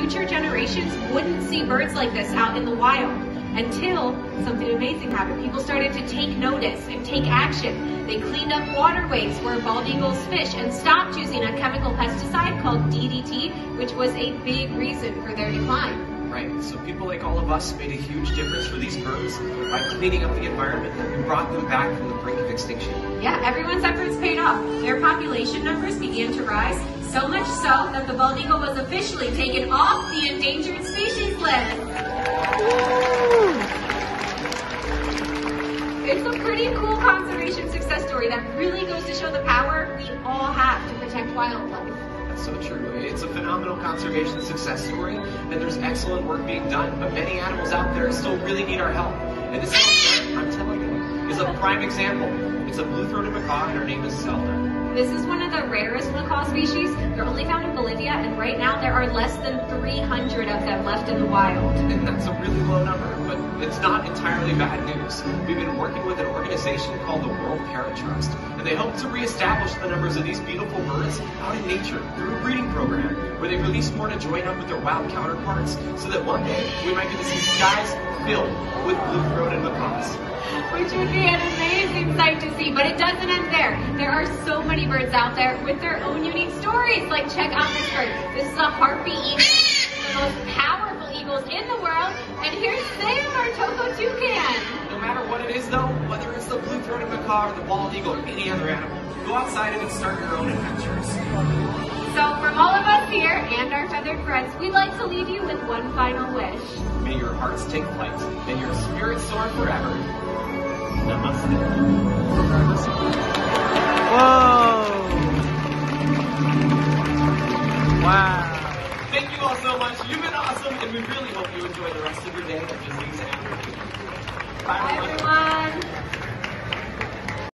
future generations wouldn't see birds like this out in the wild until something amazing happened. People started to take notice and take action. They cleaned up waterways where bald eagles fish and stopped using a chemical pesticide called DDT, which was a big reason for their decline. Right, so people like all of us made a huge difference for these birds by cleaning up the environment and brought them back from the brink of extinction. Yeah, everyone's efforts paid off. Their population numbers began to rise, so much so that the bald eagle was officially taken off the endangered species list. It's a pretty cool conservation success story that really goes to show the power we all have to protect wildlife. That's so true. It's a phenomenal conservation success story, and there's excellent work being done, but many animals out there still really need our help. And this I'm telling you, is a prime example. It's a blue-throated macaw, and her name is Zelda. This is one of the rarest macaw species. They're only found in Bolivia, and right now there are less than 300 of them left in the wild. And that's a really low number, but it's not entirely bad news. We've been working with an organization called the World Parrot Trust, and they hope to reestablish the numbers of these beautiful birds out in nature through a breeding program where they release more to join up with their wild counterparts so that one day we might get to see skies filled with blue-throated macaws. Which would be an amazing sight to see, but it doesn't end there. There are so many birds out there with their own unique stories. Like, check out this bird. This is a harpy eagle, the most powerful eagles in the world. And here's Sam, our Toco toucan. No matter what it is though, whether it's the blue-throated macaw or the bald eagle or any other animal, go outside and start your own adventures. So from all of us here and our feathered friends, we'd like to leave you with one final wish. May your hearts take flight and your spirits soar forever. Namaste. Whoa! Wow. Thank you all so much. You've been awesome, and we really hope you enjoy the rest of your day at Disney's Animal Kingdom. Bye, Bye, everyone. everyone.